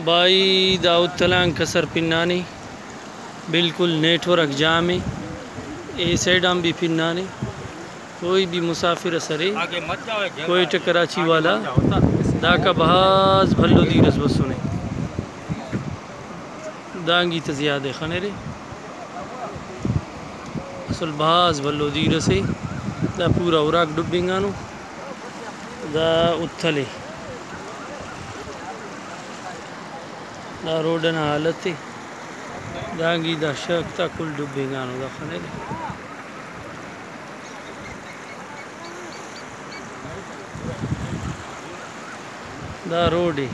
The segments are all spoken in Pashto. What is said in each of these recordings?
भाई दाऊद तलान कसर पिन्नानी बिल्कुल नेटवर्क जाम है ए साइड हम भी पिन्नानी कोई भी मुसाफिर असर है कोई कराची वाला दाका बहाज भल्लो दी रसब सुने दांगी तजियाद खने रे असल बहाज भल्लो दी रसे दा पूरा उराक डुबिंगानो दा उत्थले دا روډن حالت دی دانګي دا شک تا کل ډوبېګانو دا خنه دی دا روډ دی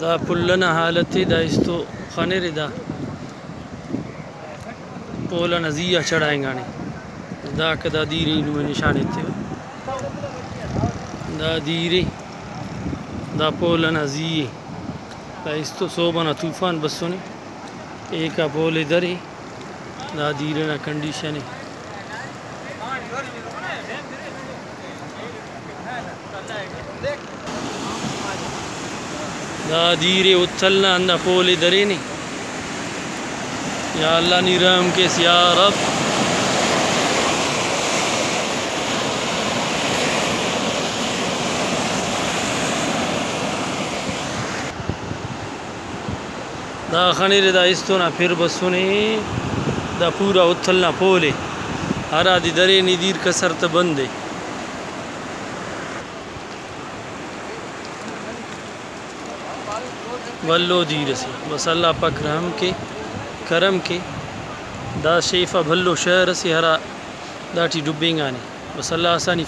دا پلن حالت دی دا استو خنه ری دا پولا نزیہ چڑھائیں دا کدا دیری نو نشانه ته دا دیری दापोल नज़ी इस तो सोबना तूफ़ान बसों ने एक अपोल इधर ही दादी रहना कंडीशन है धीरे उछलना अंदा पोले दरे नहीं या अल्लाह नी रहम के सिया रब دا خنیر دا استونا پھر بسونی دا پورا اتھلنا پولے ہرا دی درے نی دیر کسر تا بندے بلو دیر سے بس اللہ پاک رحم کے کرم کے دا شیفہ بھلو شہر سے ہرا دا ٹی ڈبیں گانے بس اللہ آسانی